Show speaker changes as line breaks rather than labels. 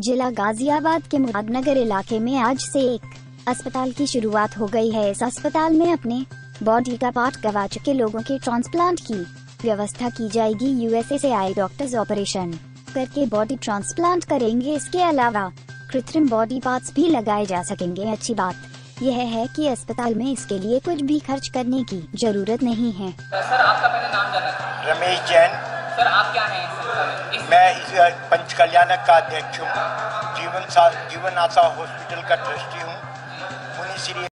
जिला गाजियाबाद के मुरादनगर इलाके में आज से एक अस्पताल की शुरुआत हो गई है। इस अस्पताल में अपने बॉडी का पार्ट गवा चुके लोगों के ट्रांसप्लांट की व्यवस्था की जाएगी। यूएसए से आए डॉक्टर्स ऑपरेशन करके बॉडी ट्रांसप्लांट करेंगे। इसके अलावा कृत्रिम बॉडी पार्ट्स भी लगाए जा सकेंगे। अच्छी बात यह है कि अस्पताल में इसके लिए कुछ भी खर्च करने की ज़रूरत नहीं है।
सर आपका पहले नाम जाना
रमेश जैन।
सर आप क्या हैं?
मैं इस पंच कल्याणक का अध्यक्ष हूँ। जीवन सा जीवन आशा हॉस्पिटल का ट्रस्टी हूँ। मुनि श्री